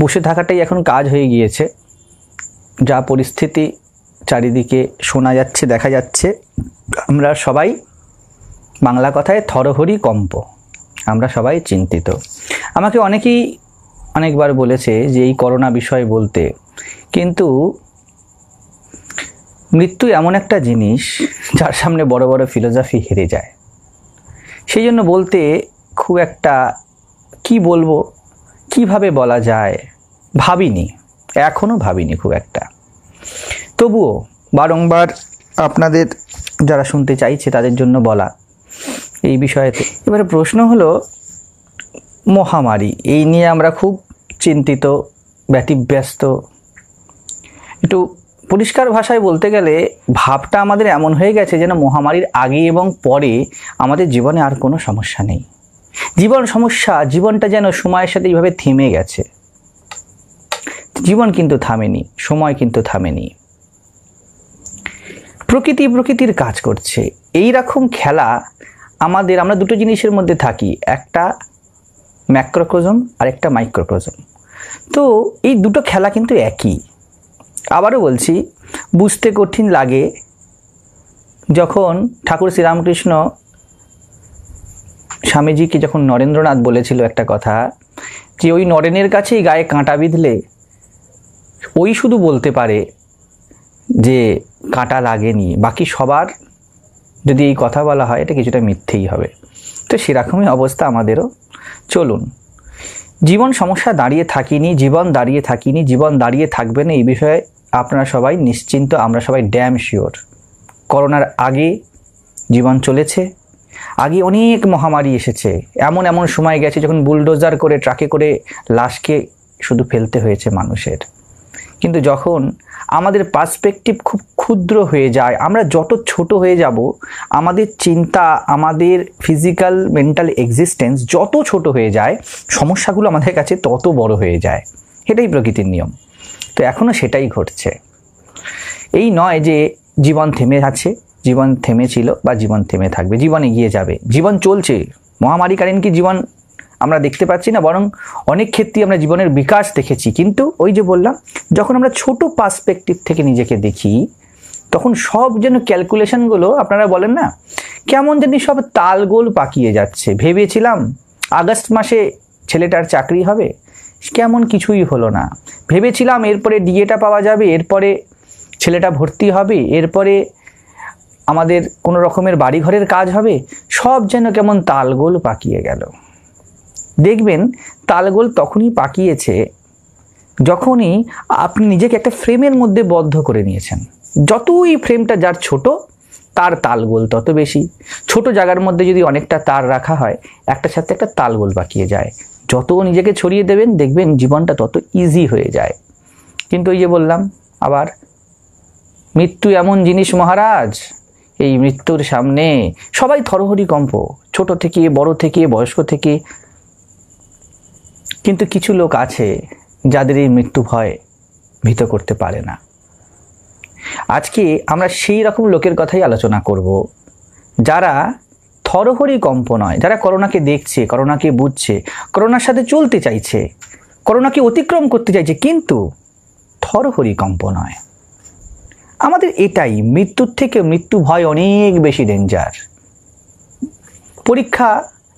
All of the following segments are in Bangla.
বসে থাকাটাই এখন কাজ হয়ে গিয়েছে। যা পরিস্থিতি চারিদিকে শোনা যাচ্ছে, দেখা যাচ্ছে। আমরা সবাই বাংলা কথায় থরহরি কম্প। আমরা সবাই চিন্তিত। আমাকে অনেকেই অনেকবার বলেছে যে এই করোনা বিষয় বলতে, কিন্তু মৃত্যু এমন একটা জিনিস যার সামনে বড় বড় ফিলোসফি হেরে যায়। সেই জন্য বলতে খুব একটা, কি বলব? কীভাবে বলা যায়? ভাবিনি। এখনও ভাবিনি খুব একটা। তবুও বারংবার আপনাদের যারা শুনতে চাইছে তাদের জন্য বলা এই বিষয়েতে। এবারে প্রশ্ন হলো, মহামারী, এই নিয়ে আমরা খুব চিন্তিত, ব্যতিব্যস্ত। একটু পরিষ্কার ভাষায় বলতে গেলে, ভাবটা আমাদের এমন হয়ে গেছে যেন মহামারীর আগে এবং পরে আমাদের জীবনে আর কোনো সমস্যা নেই। জীবন সমস্যা, জীবনটা যেন সময়ের সাথে এইভাবে থেমে গেছে। জীবন কিন্তু থামেনি, সময় কিন্তু থামেনি। প্রকৃতি প্রকৃতির কাজ করছে। এই রকম খেলা আমাদের, আমরা দুটো জিনিসের মধ্যে থাকি, একটা ম্যাক্রোক্রোজম আর একটা মাইক্রোক্রোজম। তো এই দুটো খেলা কিন্তু একই। আবারও বলছি, বুঝতে কঠিন লাগে যখন ঠাকুর শ্রীরামকৃষ্ণ স্বামীজিকে যখন নরেন্দ্রনাথ বলেছিল একটা কথা, যে ওই নরেনের কাছেই গায়ে কাঁটা বিঁধলে, ওই শুধু বলতে পারে যে কাঁটা লাগেনি, বাকি সবার যদি এই কথা বলা হয়, এটা কিছুটা মিথ্যেই হবে। তো সেরকমই অবস্থা আমাদেরও। চলুন, জীবন সমস্যা দাঁড়িয়ে থাকিনি, জীবন দাঁড়িয়ে থাকিনি, জীবন দাঁড়িয়ে থাকবে না, এই বিষয়ে আপনারা সবাই নিশ্চিন্ত, আমরা সবাই ড্যাম শিওর করোনার আগে জীবন চলেছে আগে অনেক মহামারী এসেছে। এমন এমন সময় গেছে যখন বুলডোজার করে, ট্রাকে করে লাশকে শুধু ফেলতে হয়েছে মানুষের। কিন্তু যখন আমাদের পার্সপেক্টিভ খুব ক্ষুদ্র হয়ে যায়, আমরা যত ছোট হয়ে যাব, আমাদের চিন্তা, আমাদের ফিজিক্যাল, মেন্টাল এক্সিস্টেন্স যত ছোট হয়ে যায়, সমস্যাগুলো আমাদের কাছে তত বড় হয়ে যায়। এটাই প্রকৃতির নিয়ম। তো এখনও সেটাই ঘটছে। এই নয় যে জীবন থেমে আছে জীবন থেমেছিল বা জীবন থেমে থাকবে, জীবন এগিয়ে যাবে, জীবন চলছে। মহামারীকালীন কি জীবন আমরা দেখতে পাচ্ছি না, বরং অনেক ক্ষেত্রেই আমরা জীবনের বিকাশ দেখেছি। কিন্তু ওই যে বললাম, যখন আমরা ছোট পার্সপেক্টিভ থেকে নিজেকে দেখি, তখন সব যেন ক্যালকুলেশনগুলো আপনারা বলেন না, কেমন জানি সব তালগোল পাকিয়ে যাচ্ছে। ভেবেছিলাম আগস্ট মাসে ছেলেটার চাকরি হবে, কেমন কিছুই হলো না। ভেবেছিলাম এরপরে ডিএটা পাওয়া যাবে, এরপরে ছেলেটা ভর্তি হবে, এরপরে আমাদের কোনো রকমের বাড়িঘরের কাজ হবে? সব যেন কেমন তালগোল পাকিয়ে গেল। দেখবেন, তালগোল তখনই পাকিয়েছে যখনই আপনি নিজেকে একটা ফ্রেমের মধ্যে বদ্ধ করে নিয়েছেন। যতই ফ্রেমটা যার ছোট, তার তালগোল তত বেশি। ছোট জায়গার মধ্যে যদি অনেকটা তার রাখা হয়, একটার সাথে একটা তালগোল পাকিয়ে যায়। যত নিজেকে ছড়িয়ে দেবেন, দেখবেন জীবনটা তত ইজি হয়ে যায়। কিন্তু ওই যে বললাম, আবার মৃত্যু এমন জিনিস মহারাজ এই মৃত্যুর সামনে সবাই থরহরি কম্প, ছোট থেকে, বড় থেকে, বয়স্ক থেকে। কিন্তু কিছু লোক আছে যাদের এই মৃত্যু ভয় ভীত করতে পারে না। আজকে আমরা সেই রকম লোকের কথাই আলোচনা করব, যারা থরহরি কম্প নয়, যারা করোনাকে দেখছে, করোনাকে বুঝছে, করোনার সাথে চলতে চাইছে, করোনাকে অতিক্রম করতে চাইছে, কিন্তু থরহরি কম্প নয়। আমাদের এটাই, মৃত্যুর থেকে মৃত্যু ভয় অনেক বেশি ডেঞ্জার পরীক্ষা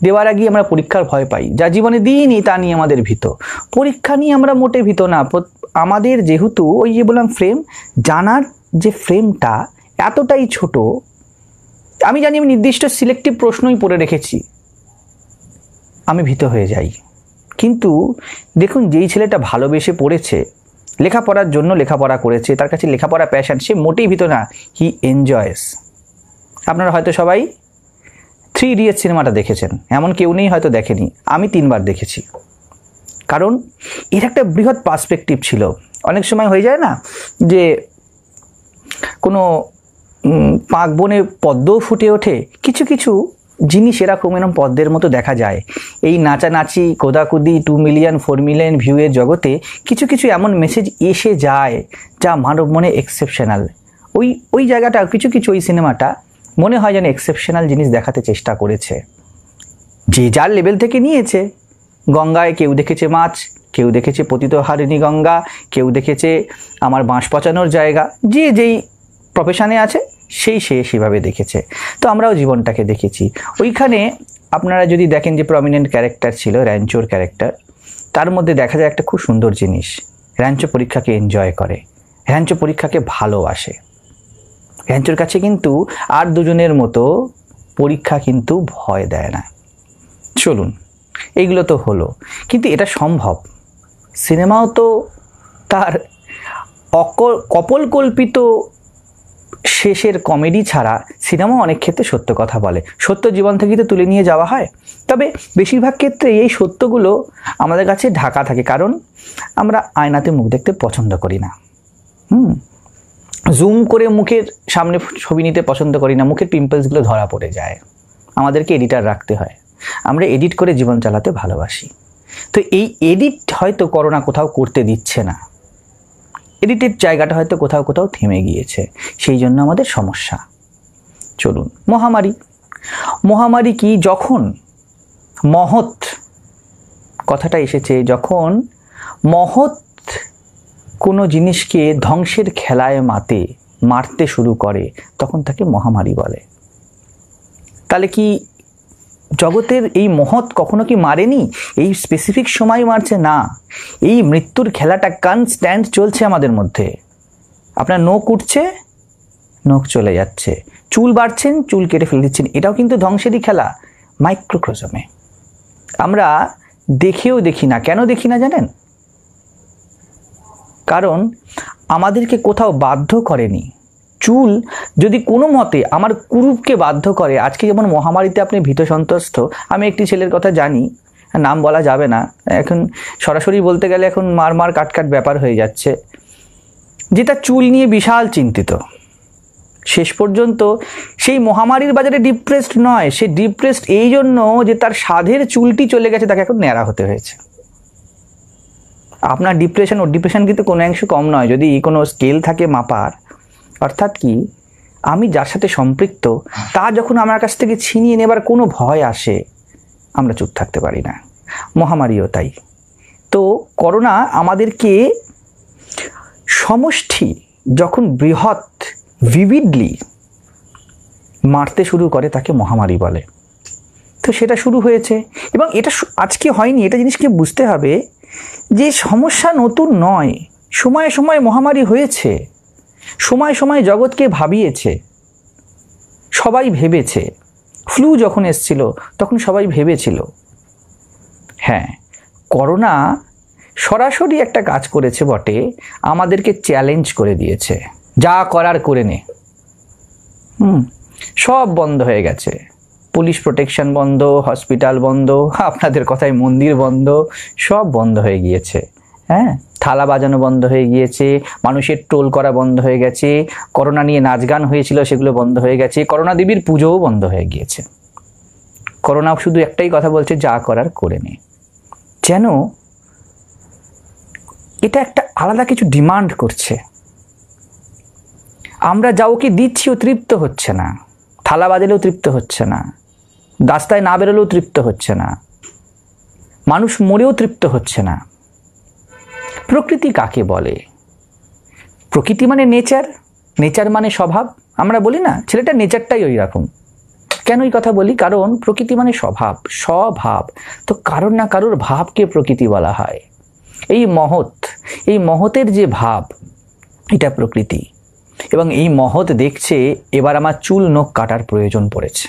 দেওয়ার আগে আমরা পরীক্ষার ভয় পাই, যা জীবনে দিইনি তা নিয়ে আমাদের ভীত। পরীক্ষা নিয়ে আমরা মোটে ভীত না আমাদের যেহেতু ওই যে বললাম ফ্রেম জানার যে ফ্রেমটা এতটাই ছোট, আমি জানি আমি নির্দিষ্ট সিলেক্টিভ প্রশ্নই পড়ে রেখেছি, আমি ভীত হয়ে যাই। কিন্তু দেখুন, যেই ছেলেটা ভালোবেসে পড়েছে লেখাপড়ার জন্য লেখাপড়া করেছে, তার কাছে লেখাপড়া প্যাশন সে মোটেই না। হি এনজয়স আপনারা হয়তো সবাই থ্রি ইডিয়েট সিনেমাটা দেখেছেন। এমন কেউ নেই হয়তো দেখেনি। আমি তিনবার দেখেছি। কারণ এর একটা বৃহৎ পার্সপেক্টিভ ছিল। অনেক সময় হয়ে যায় না যে কোনো পাক বনে পদ্মও ফুটে ওঠে। কিছু কিছু জিনিস এরকম এরকম পদ্মের মতো দেখা যায়। এই নাচানাচি কোদাকুদি টু মিলিয়ন ফোর মিলিয়ন ভিউয়ের জগতে কিছু কিছু এমন মেসেজ এসে যায় যা মানব মনে এক্সেপশনাল ওই ওই জায়গাটা, কিছু কিছু ওই সিনেমাটা মনে হয় যেন এক্সেপশনাল জিনিস দেখাতে চেষ্টা করেছে। যে যার লেভেল থেকে নিয়েছে। গঙ্গায় কেউ দেখেছে মাছ, কেউ দেখেছে পতিত হারিণী গঙ্গা, কেউ দেখেছে আমার বাঁশ পচানোর জায়গা। যে যেই প্রফেশনে আছে সেই সে সেভাবে দেখেছে। তো আমরাও জীবনটাকে দেখেছি। ওইখানে আপনারা যদি দেখেন যে প্রমিনেন্ট ক্যারেক্টার ছিল র্যাঞ্চোর ক্যারেক্টার তার মধ্যে দেখা যায় একটা খুব সুন্দর জিনিস। র্যাঞ্চো পরীক্ষাকে এনজয় করে। র্যাঞ্চো পরীক্ষাকে ভালোবাসে র্যাঞ্চোর কাছে কিন্তু আর দুজনের মতো পরীক্ষা কিন্তু ভয় দেয় না। চলুন, এইগুলো তো হলো। কিন্তু এটা সম্ভব। সিনেমাও তো তার অক, কপলকল্পিত শেষের কমেডি ছাড়া সিনেমাও অনেক ক্ষেত্রে সত্য কথা বলে। সত্য জীবন থেকে তো তুলে নিয়ে যাওয়া হয়। তবে বেশিরভাগ ক্ষেত্রে এই সত্যগুলো আমাদের কাছে ঢাকা থাকে কারণ আমরা আয়নাতে মুখ দেখতে পছন্দ করি না। হুম। জুম করে মুখের সামনে ছবি নিতে পছন্দ করি না, মুখের পিম্পলসগুলো ধরা পড়ে যায়। আমাদেরকে এডিটার রাখতে হয়। আমরা এডিট করে জীবন চালাতে ভালোবাসি। তো এই এডিট হয়তো করোনা কোথাও করতে দিচ্ছে না। এডিটের জায়গাটা হয়তো কোথাও কোথাও থেমে গিয়েছে। সেই জন্য আমাদের সমস্যা। চলুন, মহামারী। মহামারী কি যখন মহৎ কথাটা এসেছে, যখন মহৎ কোনো জিনিসকে ধ্বংসের খেলায় মাতে, মারতে শুরু করে, তখন তাকে মহামারী বলে। তাহলে কি জগতের এই মহৎ কখনো কি মারেনি? এই স্পেসিফিক সময় মারছে না। এই মৃত্যুর খেলাটা কনস্ট্যান্ট চলছে আমাদের মধ্যে। আপনার নখ উঠছে, নখ চলে যাচ্ছে। চুল বাড়ছেন, চুল কেটে ফেলে দিচ্ছেন। এটাও কিন্তু ধ্বংসেরই খেলা। মাইক্রোক্রোজমে আমরা দেখেও দেখি না। কেন দেখি না জানেন? কারণ আমাদেরকে কোথাও বাধ্য করেনি। চুল যদি কোনো মতে আমার কুরুপকে বাধ্য করে, আজকে যেমন মহামারীতে আপনি ভীত সন্ত্রস্ত, আমি একটি ছেলের কথা জানি নাম বলা যাবে না, এখন সরাসরি বলতে গেলে এখন মার মার কাট কাট ব্যাপার হয়ে যাচ্ছে, যে তার চুল নিয়ে বিশাল চিন্তিত। শেষ পর্যন্ত সেই মহামারীর বাজারে ডিপ্রেসড নয়, সে ডিপ্রেসড এই জন্য যে তার সাধের চুলটি চলে গেছে, তাকে এখন ন্যাড়া হতে হয়েছে। আপনার ডিপ্রেশন ও ডিপ্রেশন কিন্তু কোনো অংশ কম নয়, যদি কোনো স্কেল থাকে মাপার অর্থাৎ কি? আমি যার সাথে সম্পৃক্ত, তা যখন আমার কাছ থেকে ছিনিয়ে নেবার কোনো ভয় আসে, আমরা চুপ থাকতে পারি না। মহামারীও তাই। তো করোনা আমাদেরকে সমষ্টি যখন বৃহৎ ভিভিডলি মারতে শুরু করে, তাকে মহামারী বলে। তো সেটা শুরু হয়েছে। এবং এটা আজকে হয়নি, এটা জিনিসকে বুঝতে হবে যে সমস্যা নতুন নয়, সময়ে সময়ে মহামারী হয়েছে। সময় সময় জগৎকে ভাবিয়েছে। সবাই ভেবেছে। ফ্লু যখন এসছিল, তখন সবাই ভেবেছিল। হ্যাঁ করোনা সরাসরি একটা কাজ করেছে বটে, আমাদেরকে চ্যালেঞ্জ করে দিয়েছে। যা করার করে নে। হুম, সব বন্ধ হয়ে গেছে। পুলিশ প্রোটেকশন বন্ধ হসপিটাল বন্ধ, আপনাদের কথায় মন্দির বন্ধ, সব বন্ধ হয়ে গিয়েছে। হ্যাঁ থালা বাজানো বন্ধ হয়ে গিয়েছে, মানুষের টোল করা বন্ধ হয়ে গেছে, করোনা নিয়ে নাচ গান হয়েছিল, সেগুলো বন্ধ হয়ে গেছে, করোনা দেবীর পুজোও বন্ধ হয়ে গিয়েছে। করোনা শুধু একটাই কথা বলছে, যা করার করে নে। যেন এটা একটা আলাদা কিছু ডিমান্ড করছে। আমরা যা ওকে দিচ্ছি, ও তৃপ্ত হচ্ছে না। থালা বাজালেও তৃপ্ত হচ্ছে না। রাস্তায় না বেরোলেও তৃপ্ত হচ্ছে না। মানুষ মরেও তৃপ্ত হচ্ছে না। প্রকৃতি কাকে বলে? প্রকৃতি মানে নেচার? নেচার মানে স্বভাব? আমরা বলি না, ছেলেটা নেচারটাই ওই রকম কেন এই কথা বলি? কারণ প্রকৃতি মানে স্বভাব স্বভাব। তো কারোর না কারোর ভাবকে প্রকৃতি বলা হয়। এই মহৎ, এই মহতের যে ভাব, এটা প্রকৃতি। এবং এই মহৎ দেখছে এবার আমার চুল নখ কাটার প্রয়োজন পড়েছে।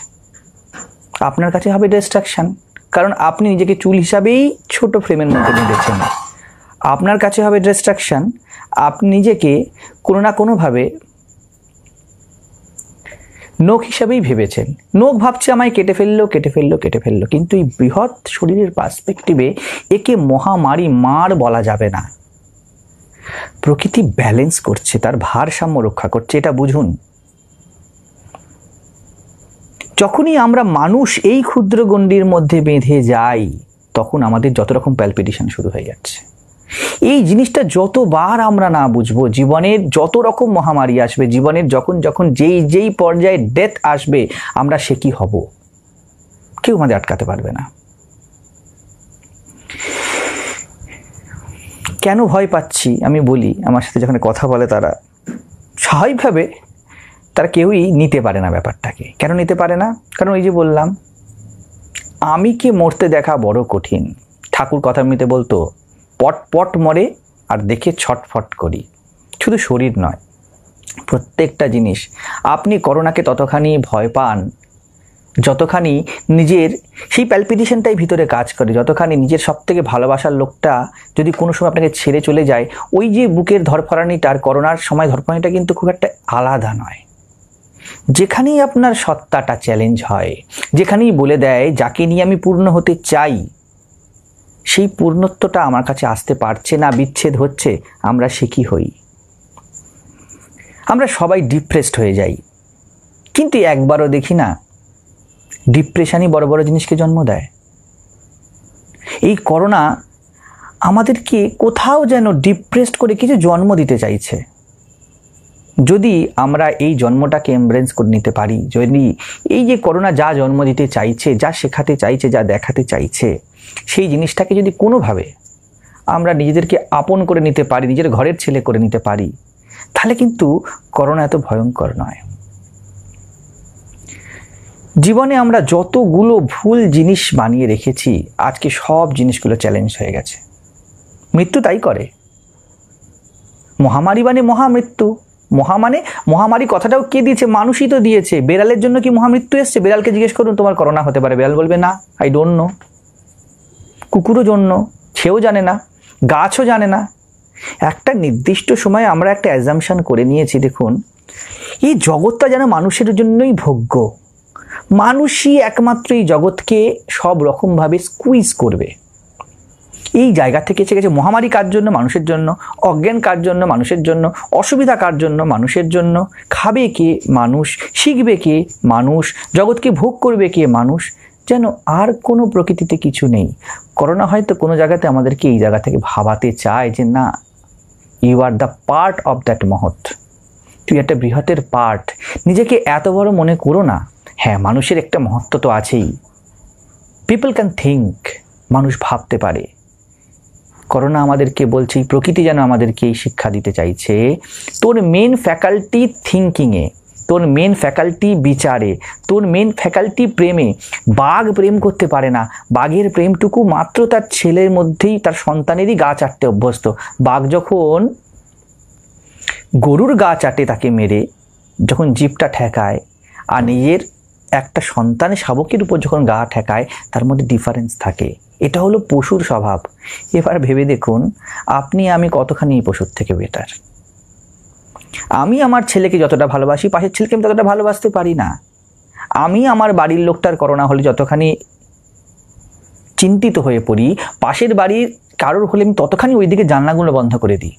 আপনার কাছে হবে ডিস্ট্রাকশন কারণ আপনি নিজেকে চুল হিসাবেই ছোট ফ্রেমের মধ্যে বেঁধেছেন। আপনার কাছে হবে ডিস্ট্রাকশন আপনি নিজেকে কোনো না কোনোভাবে নখ হিসাবেই ভেবেছেন। নখ ভাবছে আমায় কেটে ফেলল কেটে ফেলল কেটে ফেলল। কিন্তু এই বৃহৎ শরীরের পার্সপেক্টিভে একে মহামারী মার বলা যাবে না। প্রকৃতি ব্যালেন্স করছে, তার ভারসাম্য রক্ষা করছে, এটা বুঝুন। যখনই আমরা মানুষ এই ক্ষুদ্র গণ্ডির মধ্যে বেঁধে যাই, তখন আমাদের যত রকম প্যালপিটেশন শুরু হয়ে যাচ্ছে। এই জিনিসটা যতবার আমরা না বুঝব, জীবনের যত রকম মহামারী আসবে, জীবনের যখন যখন যেই যেই পর্যায়ে ডেথ আসবে, আমরা সে কি হব? কেউ আমাদের আটকাতে পারবে না। কেন ভয় পাচ্ছি? আমি বলি, আমার সাথে যখন কথা বলে তারা, স্বাভাবিকভাবে তারা কেউই নিতে পারে না ব্যাপারটাকে। কেন নিতে পারে না? কারণ ওই যে বললাম, আমি কি মরতে দেখা বড় কঠিন? ঠাকুর কথা মিতে বলতো পট পট মরে আর দেখে ছটফট করি। শুধু শরীর নয়, প্রত্যেকটা জিনিস। আপনি করোনাকে ততখানি ভয় পান, যতখানি নিজের সেই প্যালপিটেশনটাই ভিতরে কাজ করে, যতখানি নিজের সব থেকে ভালোবাসার লোকটা যদি কোনো সময় আপনাকে ছেড়ে চলে যায়, ওই যে বুকের ধরফরানিটার করোনার সময় ধরফরানিটা কিন্তু খুব একটা আলাদা নয়। যেখানেই আপনার সত্তাটা চ্যালেঞ্জ হয়, যেখানেই বলে দেয়, যাকে নিয়ে আমি পূর্ণ হতে চাই সেই পূর্ণত্বটা আমার কাছে আসতে পারছে না, বিচ্ছেদ হচ্ছে, আমরা শিখি হই? আমরা সবাই ডিপ্রেসড হয়ে যাই। কিন্তু একবারও দেখি না ডিপ্রেশনই বড় বড় জিনিসকে জন্ম দেয়। এই করোনা আমাদেরকে কোথাও যেন ডিপ্রেসড করে কিছু জন্ম দিতে চাইছে। যদি আমরা এই জন্মটাকে এমব্রেন্স করে নিতে পারি, যদি এই যে করোনা যা জন্ম দিতে চাইছে, যা শেখাতে চাইছে, যা দেখাতে চাইছে সেই জিনিসটাকে যদি কোনোভাবে আমরা নিজেদেরকে আপন করে নিতে পারি, নিজের ঘরের ছেলে করে নিতে পারি, তাহলে কিন্তু করোনা এত ভয়ঙ্কর নয়। জীবনে আমরা যতগুলো ভুল জিনিস বানিয়ে রেখেছি, আজকে সব জিনিসগুলো চ্যালেঞ্জ হয়ে গেছে। মৃত্যু তাই করে। মহামারী মানে মহামৃত্যু। মহা মানে মহামারী কথাটাও কে দিয়েছে? মানুষই তো দিয়েছে। বেড়ালের জন্য কি মহামৃত্যু এসছে? বেড়ালকে জিজ্ঞেস করুন, তোমার করোনা হতে পারে। বেড়াল বলবে, না আই ডোন্ট নো কুকুরও জন্য, সেও জানে না, গাছও জানে না। একটা নির্দিষ্ট সময়ে আমরা একটা অ্যাজামশান করে নিয়েছি, দেখুন। এই জগৎটা যেন মানুষের জন্যই ভোগ্য। মানুষই একমাত্র এই জগৎকে সব রকমভাবে স্কুইজ করবে। এই জায়গা থেকে এসে গেছে মহামারী কার জন্য? মানুষের জন্য। অজ্ঞান কার জন্য? মানুষের জন্য। অসুবিধা কার জন্য? মানুষের জন্য। খাবে কে? মানুষ। শিখবে কে? মানুষ। জগৎকে ভোগ করবে কে? মানুষ। যেন আর কোনো প্রকৃতিতে কিছু নেই। করোনা হয়তো কোনো জায়গাতে আমাদেরকে এই জায়গা থেকে ভাবাতে চায় যে, না you are the part of that মহৎ। তুই একটা বৃহতের পার্ট নিজেকে এত বড় মনে করো না। হ্যাঁ মানুষের একটা মহত্ব তো আছেই। পিপল ক্যান থিঙ্ক মানুষ ভাবতে পারে। করোনা আমাদেরকে বলছে প্রকৃতি যেন আমাদেরকে এই শিক্ষা দিতে চাইছে। তোর মেন ফ্যাকাল্টি থিঙ্কিংয়ে তোর মেন ফ্যাকাল্টি বিচারে, তোর মেন ফ্যাকাল্টি প্রেমে। বাঘ প্রেম করতে পারে না। বাঘের প্রেমটুকু মাত্র তার ছেলের মধ্যেই, তার সন্তানেরই গা চাটতে অভ্যস্ত। বাঘ যখন গরুর গা চাটে তাকে মেরে, যখন জিপটা ঠেকায়, আর নিজের একটা সন্তান শাবকের উপর যখন গা ঠেকায়, তার মধ্যে ডিফারেন্স থাকে। এটা হলো পশুর স্বভাব। এবার ভেবে দেখুন, আপনি আমি কতখানি এই পশুর থেকে বেটার আমি আমার ছেলেকে যতটা ভালোবাসি, পাশের ছেলেকে আমি ততটা ভালোবাসতে পারি না। আমি আমার বাড়ির লোকটার করোনা হলে যতখানি চিন্তিত হয়ে পড়ি, পাশের বাড়ির কারোর হলে আমি ততখানি ওইদিকে জানলাগুলো বন্ধ করে দিই।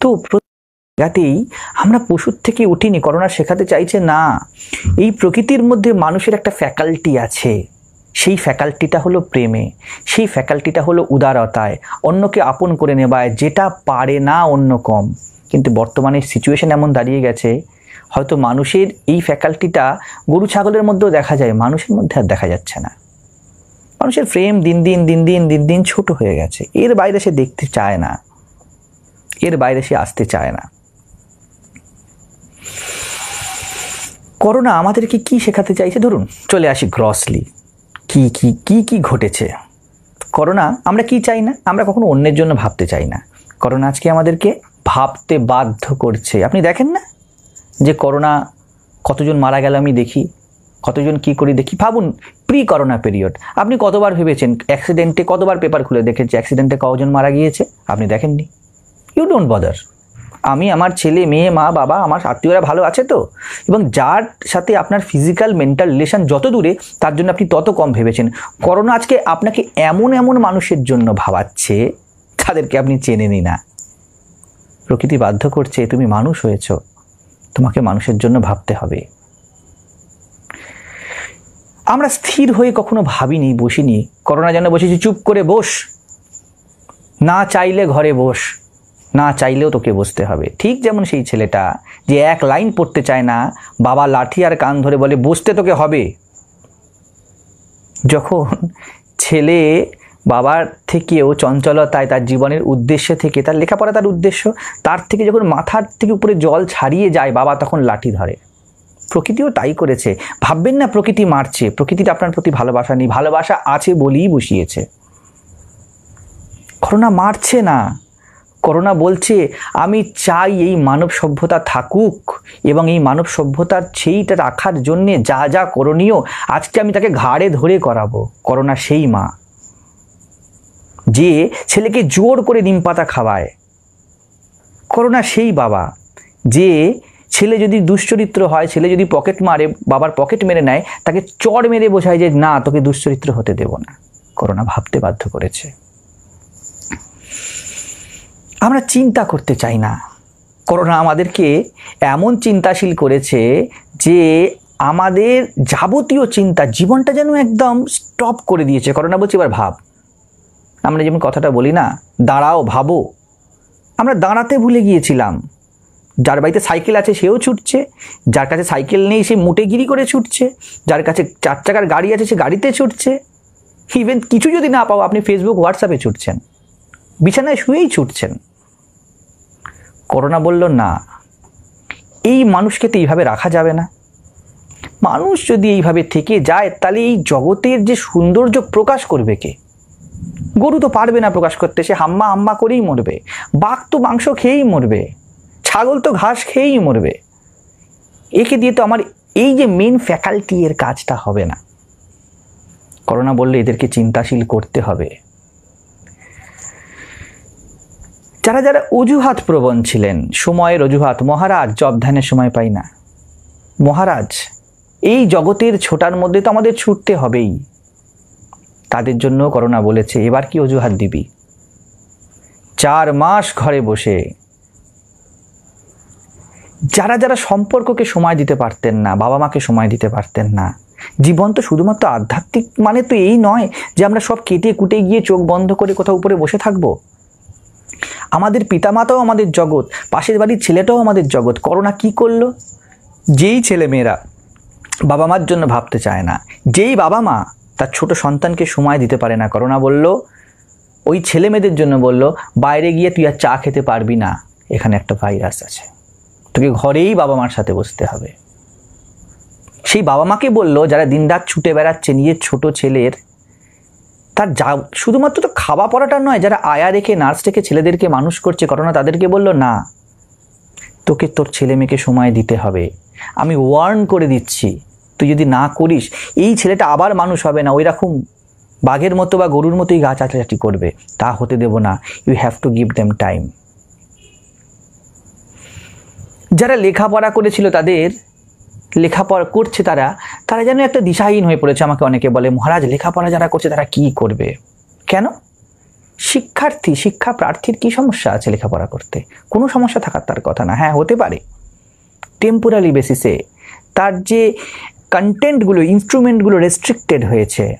তো জায়গাতেই আমরা পশুর থেকে উঠিনি, করোনা শেখাতে চাইছে না। এই প্রকৃতির মধ্যে মানুষের একটা ফ্যাকাল্টি আছে। সেই ফ্যাকাল্টিটা হলো প্রেমে, সেই ফ্যাকাল্টিটা হলো উদারতায়, অন্যকে আপন করে নেবায় যেটা পারে না অন্য কম। কিন্তু বর্তমানে সিচুয়েশন এমন দাঁড়িয়ে গেছে, হয়তো মানুষের এই ফ্যাকাল্টিটা গরু ছাগলের মধ্যেও দেখা যায়, মানুষের মধ্যে আর দেখা যাচ্ছে না। মানুষের ফ্রেম দিন দিন দিন দিন দিন দিন ছোট হয়ে গেছে। এর বাইরে সে দেখতে চায় না। এর বাইরে সে আসতে চায় না। করোনা আমাদেরকে কি শেখাতে চাইছে? ধরুন, চলে আসি গ্রসলি কি কি কি কি ঘটেছে? করোনা আমরা কি চাই না? আমরা কখনো অন্যের জন্য ভাবতে চাই না। করোনা আজকে আমাদেরকে ভাবতে বাধ্য করছে। আপনি দেখেন না যে করোনা কতজন মারা গেল আমি দেখি, কতজন কি করি দেখি। ভাবুন প্রি করোনা পিরিয়ড আপনি কতবার ভেবেছেন অ্যাক্সিডেন্টে কতবার পেপার খুলে দেখেছি অ্যাক্সিডেন্টে কজন মারা গিয়েছে? আপনি দেখেননি। ইউ ডোন্ট বদার আমি, আমার ছেলে, মেয়ে, মা, বাবা, আমার আত্মীয়রা ভালো আছে তো? এবং যার সাথে আপনার ফিজিক্যাল মেন্টাল রিলেশন যত দূরে, তার জন্য আপনি তত কম ভেবেছেন। করোনা আজকে আপনাকে এমন এমন মানুষের জন্য ভাবাচ্ছে, তাদেরকে আপনি চেনেনি না। প্রকৃতি বাধ্য করছে, তুমি মানুষ হয়েছ। তোমাকে মানুষের জন্য ভাবতে হবে। আমরা স্থির হয়ে কখনো ভাবিনি, বসিনি। করোনা যেন বসেছি, চুপ করে বস। না চাইলে ঘরে বস। না চাইলেও তোকে বসতে হবে। ঠিক যেমন সেই ছেলেটা যে এক লাইন পড়তে চায় না, বাবা লাঠি আর কান ধরে বলে, বসতে তোকে হবে। যখন ছেলে বাবার থেকেও চঞ্চলতায় তার জীবনের উদ্দেশ্য থেকে, তার লেখাপড়া তার উদ্দেশ্য, তার থেকে যখন মাথার থেকে উপরে জল ছাড়িয়ে যায়, বাবা তখন লাঠি ধরে। প্রকৃতিও তাই করেছে। ভাববেন না প্রকৃতি মারছে। প্রকৃতির আপনার প্রতি ভালোবাসা নেই। ভালোবাসা আছে বলেই বসিয়েছে। করোনা মারছে না। করোনা বলছে, আমি চাই এই মানব সভ্যতা থাকুক এবং এই মানব সভ্যতার সেইটা রাখার জন্যে যা যা করণীয়, আজকে আমি তাকে ঘাড়ে ধরে করাবো। করোনা সেই মা। যে ছেলেকে জোর করে নিম পাতা খাওয়ায়। করোনা সেই বাবা, যে ছেলে যদি দুশ্চরিত্র হয়, ছেলে যদি পকেট মারে, বাবার পকেট মেরে নেয়, তাকে চড় মেরে বোঝায় যে, না, তোকে দুশ্চরিত্র হতে দেব না। করোনা ভাবতে বাধ্য করেছে। আমরা চিন্তা করতে চাই না। করোনা আমাদেরকে এমন চিন্তাশীল করেছে যে, আমাদের যাবতীয় চিন্তা জীবনটা যেন একদম স্টপ করে দিয়েছে। করোনা বলছি, এবার ভাব আমরা যেমন কথাটা বলি না, দাঁড়াও, ভাবো। আমরা দাঁড়াতে ভুলে গিয়েছিলাম। যার বাড়িতে সাইকেল আছে সেও ছুটছে, যার কাছে সাইকেল নেই সে মুটেগিরি করে ছুটছে, যার কাছে চার চাকার গাড়ি আছে সে গাড়িতে ছুটছে। ইভেন কিছু যদি না পাও, আপনি ফেসবুক হোয়াটসঅ্যাপে ছুটছেন। বিছানায় শুয়েই ছুটছেন। করোনা বলল, না, এই মানুষকে তো এইভাবে রাখা যাবে না। মানুষ যদি এইভাবে থেকে যায়, তাহলে এই জগতের যে সৌন্দর্য প্রকাশ করবে কে? গরু তো পারবে না প্রকাশ করতে, সে হাম্মা হাম্মা করেই মরবে। বাঘ তো মাংস খেয়েই মরবে, ছাগল তো ঘাস খেয়েই মরবে। একে দিয়ে তো আমার এই যে মেন ফ্যাকাল্টি এর কাজটা হবে না। করোনা বললে এদেরকে চিন্তাশীল করতে হবে। যারা যারা অজুহাত প্রবণ ছিলেন, সময়ের অজুহাত, মহারাজ জব ধ্যানের সময় পাই না। মহারাজ, এই জগতের ছোটার মধ্যে তো আমাদের ছুটতে হবেই। তাদের জন্য করোনা বলেছে। এবার কি অজুহাত দিবি? চার মাস ঘরে বসে। যারা যারা সম্পর্ককে সময় দিতে পারতেন না, বাবা মাকে সময় দিতে পারতেন না, জীবন তো শুধুমাত্র আধ্যাত্মিক মানে তো এই নয় যে আমরা সব কেটে কুটে গিয়ে চোখ বন্ধ করে কোথাও উপরে বসে থাকব। আমাদের পিতামাতাও আমাদের জগৎ, পাশের বাড়ির ছেলেটাও আমাদের জগৎ। করোনা কি করল? যেই ছেলে মেয়েরা বাবা মার জন্য ভাবতে চায় না, যেই বাবা মা তার ছোট সন্তানকে সময় দিতে পারে না। করোনা বলল, ওই ছেলে মেয়েদের জন্য বলল, বাইরে গিয়ে তুই আর চা খেতে পারবি না। এখানে একটা ভাইরাস আছে। তোকে ঘরেই বাবা মার সাথে বসতে হবে। সেই বাবা মাকে বলল, যারা দিনরাত ছুটে বেড়াচ্ছে, নিজের ছোট ছেলের, তার যা, শুধুমাত্র তো খাওয়া পড়াটা নয়, যারা আয়া রেখে নার্স রেখে ছেলেদেরকে মানুষ করছে করোনা তাদেরকে বলল, না, তোকে তোর ছেলে মেয়েকে সময় দিতে হবে। আমি ওয়ার্ন করে দিচ্ছি তুই যদি না করিস, এই ছেলেটা আবার মানুষ হবে না। ওই রকম বাঘের মতো বা গরুর মতোই গাছ আটাচাটি করবে। তা হতে দেব না। You have to give them time যারা লেখাপড়া করেছিল তাদের, লেখাপড়া করছে তারা তারা যেন একটা দিশাহীন হয়ে পড়েছে, আমাকে অনেকে বলে, মহারাজ, লেখাপড়া যারা করছে তারা কি করবে? কেন? শিক্ষার্থী, শিক্ষা প্রার্থীর কি সমস্যা আছে লেখাপড়া করতে? কোনো সমস্যা থাকার তার কথা না। হ্যাঁ হতে পারে। টেম্পোরারি বেসিসে তার যে কন্টেন্টগুলো ইনস্ট্রুমেন্টগুলো রেস্ট্রিক্টেড হয়েছে।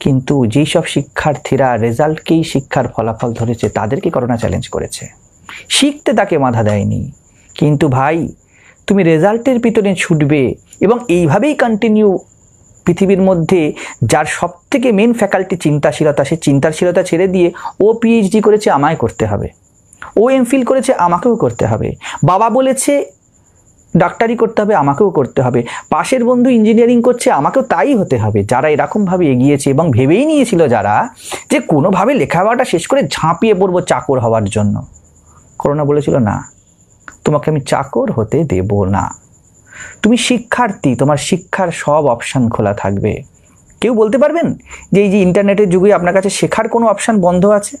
কিন্তু যেই সব শিক্ষার্থীরা রেজাল্টকেই শিক্ষার ফলাফল ধরেছে, তাদেরকে করোনা চ্যালেঞ্জ করেছে। শিখতে তাকে বাধা দেয়নি। কিন্তু ভাই, তুমি রেজাল্টের পিছনে ছুটবে এবং এইভাবেই কন্টিনিউ পৃথিবীর মধ্যে যার সব থেকে মেন ফ্যাকাল্টি চিন্তাশীলতা, সে চিন্তাশীলতা ছেড়ে দিয়ে ও পিএইচডি করেছে, আমায় করতে হবে। ও এমফিল করেছে, আমাকেও করতে হবে। বাবা বলেছে ডাক্তারি করতে হবে, আমাকেও করতে হবে। পাশের বন্ধু ইঞ্জিনিয়ারিং করছে, আমাকেও তাই হতে হবে। যারা এরকমভাবে এগিয়েছে এবং ভেবেই নিয়েছিল যারা, যে কোনোভাবে লেখাপড়াটা শেষ করে ঝাঁপিয়ে পড়ব চাকর হওয়ার জন্য। করোনা বলেছিল, না, তোমাকে আমি চাকর হতে দেব না। তুমি শিক্ষার্থী, তোমার শিক্ষার সব অপশান খোলা থাকবে। কেউ বলতে পারবেন যে এই যে ইন্টারনেটের যুগে আপনার কাছে শেখার কোনো অপশান বন্ধ আছে?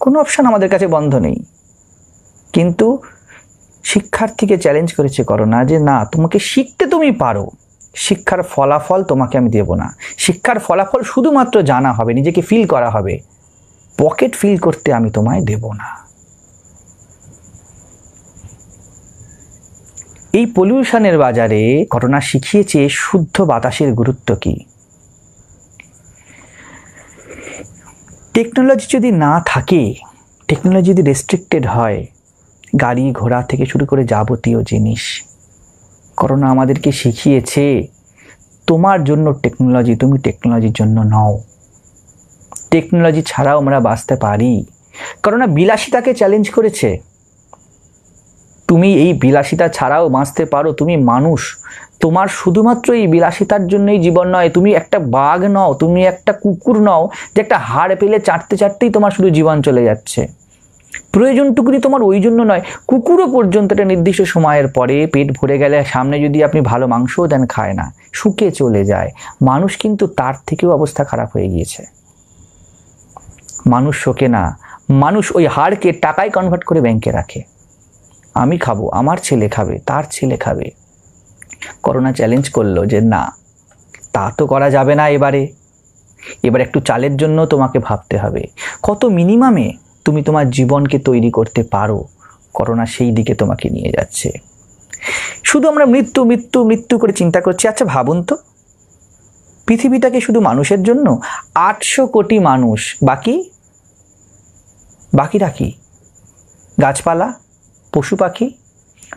কোনো অপশান আমাদের কাছে বন্ধ নেই। কিন্তু শিক্ষার্থীকে চ্যালেঞ্জ করেছে করোনা যে, না, তোমাকে শিখতে তুমি পারো। শিক্ষার ফলাফল তোমাকে আমি দেব না। শিক্ষার ফলাফল শুধুমাত্র জানা হবে, নিজেকে ফিল করা হবে। পকেট ফিল করতে আমি তোমায় দেব না। এই পলিউশনের বাজারে ঘটনা শিখিয়েছে শুদ্ধ বাতাসের গুরুত্ব কি? টেকনোলজি যদি না থাকে টেকনোলজি যদি রেস্ট্রিক্টেড হয় গাড়ি ঘোড়া থেকে শুরু করে যাবতীয় জিনিস। করোনা আমাদেরকে শিখিয়েছে, তোমার জন্য টেকনোলজি তুমি টেকনোলজির জন্য নও। টেকনোলজি ছাড়াও আমরা বাঁচতে পারি। করোনা বিলাসিতাকে চ্যালেঞ্জ করেছে। তুমি এই বিলাসিতা ছাড়াও বাঁচতে পারো। তুমি মানুষ। তোমার শুধুমাত্র এই বিলাসিতার জন্যই জীবন নয়। তুমি একটা বাঘ নও, তুমি একটা কুকুর নও, যে একটা হাড় পেলে চাটতে চাটতেই তোমার শুধু জীবন চলে যাচ্ছে। প্রয়োজনটুকুনি তোমার ওই জন্য নয়। কুকুরও পর্যন্ত একটা নির্দিষ্ট সময়ের পরে পেট ভরে গেলে সামনে যদি আপনি ভালো মাংসও দেন, খায় না শুকে চলে যায়। মানুষ কিন্তু তার থেকেও অবস্থা খারাপ হয়ে গিয়েছে। মানুষ শোকে না। মানুষ ওই হাড়কে টাকায় কনভার্ট করে ব্যাংকে রাখে। আমি খাব, আমার ছেলে খাবে, তার ছেলে খাবে। করোনা চ্যালেঞ্জ করল যে না, তা তো করা যাবে না এবারে। এবার একটু চালের জন্য তোমাকে ভাবতে হবে। কত মিনিমামে তুমি তোমার জীবনকে তৈরি করতে পারো। করোনা সেই দিকে তোমাকে নিয়ে যাচ্ছে। শুধু আমরা মৃত্যু মৃত্যু মৃত্যু করে চিন্তা করছি। আচ্ছা ভাবুন তো। পৃথিবীটাকে শুধু মানুষের জন্য? আটশো কোটি মানুষ। বাকি? বাকিরা কি? গাছপালা? পশু পাখি?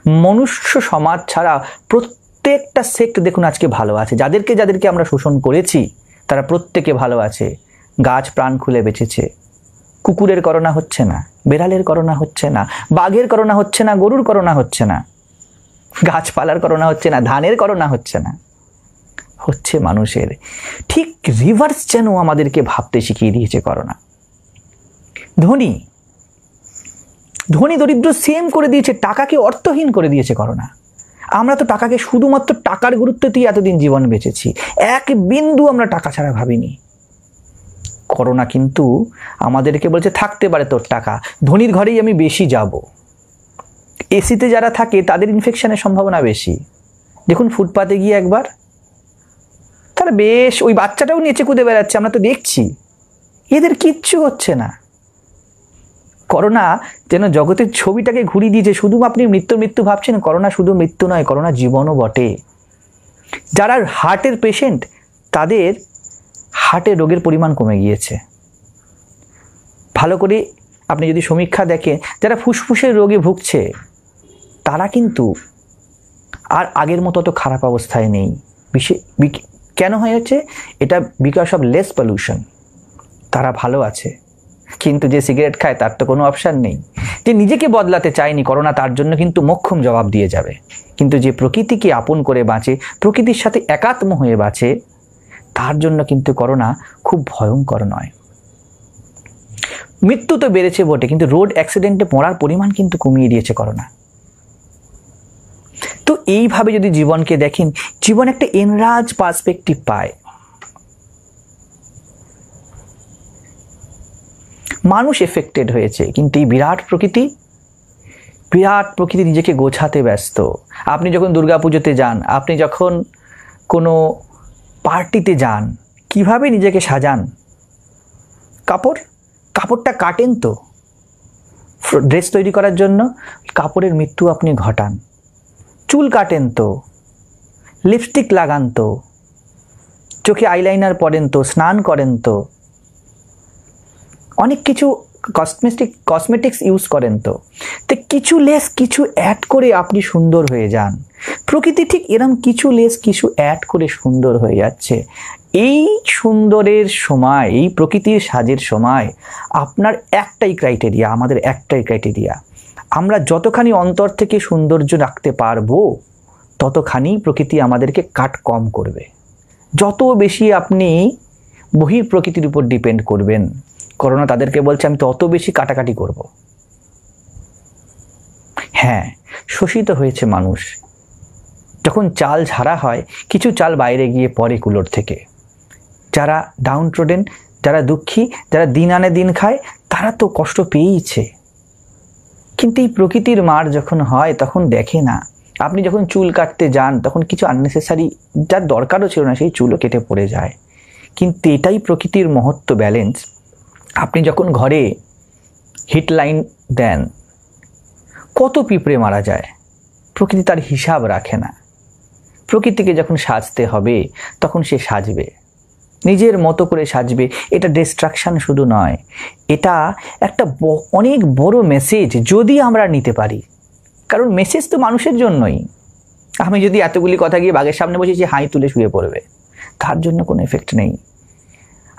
মনুষ্য সমাজ ছাড়া প্রত্যেকটা সেক্ট দেখুন আজকে ভালো আছে। যাদেরকে যাদেরকে আমরা শোষণ করেছি, তারা প্রত্যেকে ভালো আছে। গাছ প্রাণ খুলে বেঁচেছে। কুকুরের করোনা হচ্ছে না, বেড়ালের করোনা হচ্ছে না, বাঘের করোনা হচ্ছে না, গরুর করোনা হচ্ছে না, গাছপালার করোনা হচ্ছে না, ধানের করোনা হচ্ছে না, হচ্ছে মানুষের। ঠিক রিভার্স যেন আমাদেরকে ভাবতে শিখিয়ে দিয়েছে করোনা। ধনী ধনী দরিদ্র সেম করে দিয়েছে, টাকাকে অর্থহীন করে দিয়েছে করোনা। আমরা তো টাকাকে শুধুমাত্র টাকার গুরুত্ব গুরুত্বতেই এতদিন জীবন বেঁচেছি। এক বিন্দু আমরা টাকা ছাড়া ভাবিনি। করোনা কিন্তু আমাদেরকে বলছে, থাকতে পারে তোর টাকা। ধনির ঘরেই আমি বেশি যাব। এসিতে যারা থাকে, তাদের ইনফেকশনের সম্ভাবনা বেশি। দেখুন ফুটপাতে গিয়ে একবার তারা বেশ, ওই বাচ্চাটাও নেচে কুদে বেড়াচ্ছে, আমরা তো দেখছি। এদের কিচ্ছু হচ্ছে না। করোনা যেন জগতের ছবিটাকে ঘুরিয়ে দিয়েছে, শুধু আপনি মৃত্যু মৃত্যু ভাবছেন, করোনা শুধু মৃত্যু নয়, করোনা জীবনও বটে। যারা হার্টের পেশেন্ট তাদের হার্টের রোগের পরিমাণ কমে গিয়েছে। ভালো করে আপনি যদি সমীক্ষা দেখেন, যারা ফুসফুসের রোগে ভুগছে, তারা কিন্তু আর আগের মতো তো খারাপ অবস্থায় নেই। কেন হয়েছে এটা বিকজ অফ লেস পলিউশন তারা ভালো আছে, কিন্তু যে সিগারেট খায়, তার তো কোনো অপশান নেই। যে নিজেকে বদলাতে চায়নি করোনা, তার জন্য কিন্তু মক্ষম জবাব দিয়ে যাবে। কিন্তু যে প্রকৃতিকে আপন করে বাঁচে, প্রকৃতির সাথে একাত্ম হয়ে বাঁচে তার জন্য কিন্তু করোনা খুব ভয়ঙ্কর নয়। মৃত্যু তো বেড়েছে বটে, কিন্তু রোড অ্যাক্সিডেন্টে পড়ার পরিমাণ কিন্তু কমিয়ে দিয়েছে করোনা। তো এইভাবে যদি জীবনকে দেখেন, জীবন একটা এনরাজ পার্সপেক্টিভ পায়। মানুষ এফেক্টেড হয়েছে, কিন্তু এই বিরাট প্রকৃতি বিরাট প্রকৃতি নিজেকে গোছাতে ব্যস্ত। আপনি যখন দুর্গাপুজোতে যান, আপনি যখন কোনো পার্টিতে যান। কীভাবে নিজেকে সাজান? কাপড়? কাপড়টা কাটেন তো। ড্রেস তৈরি করার জন্য কাপড়ের মৃত্যু আপনি ঘটান। চুল কাটেন তো। লিপস্টিক লাগান তো। চোখে আইলাইনার পরেন তো, স্নান করেন তো। অনেক কিছু কসমেটিক কসমেটিক্স ইউজ করেন তো। তো কিছু লেস কিছু অ্যাড করে আপনি সুন্দর হয়ে যান। প্রকৃতি ঠিক এরম কিছু লেস কিছু অ্যাড করে সুন্দর হয়ে যাচ্ছে। এই সুন্দরের সময়, এই প্রকৃতির সাজের সময় আপনার একটাই ক্রাইটেরিয়া আমাদের একটাই ক্রাইটেরিয়া আমরা যতখানি অন্তর থেকে সৌন্দর্য রাখতে পারব, ততখানি প্রকৃতি আমাদেরকে কাট কম করবে। যত বেশি আপনি বহির প্রকৃতির উপর ডিপেন্ড করবেন করোনা তাদেরকে বলছে, আমি তত বেশি কাটাকাটি করব। হ্যাঁ শোষিত হয়েছে মানুষ। যখন চাল ঝাড়া হয়, কিছু চাল বাইরে গিয়ে পড়ে কুলোর থেকে। যারা ডাউন ট্রোডেন যারা দুঃখী, যারা দিন আনে দিন খায়, তারা তো কষ্ট পেয়েইছে। কিন্তু এই প্রকৃতির মার যখন হয়, তখন দেখে না। আপনি যখন চুল কাটতে যান, তখন কিছু আননেসেসারি যার দরকারও ছিল না, সেই চুলও কেটে পড়ে যায়। কিন্তু এটাই প্রকৃতির মহত্ব ব্যালেন্স আপনি যখন ঘরে হিটলাইন দেন, কত পিঁপড়ে মারা যায়? প্রকৃতি তার হিসাব রাখে না। প্রকৃতিকে যখন সাজতে হবে, তখন সে সাজবে। নিজের মতো করে সাজবে, এটা ডিস্ট্রাকশান শুধু নয়, এটা একটা অনেক বড় মেসেজ যদি আমরা নিতে পারি। কারণ মেসেজ তো মানুষের জন্যই। আমি যদি এতগুলি কথা গিয়ে বাঘের সামনে বসেছি, হাই তুলে শুয়ে পড়বে। তার জন্য কোনো এফেক্ট নেই।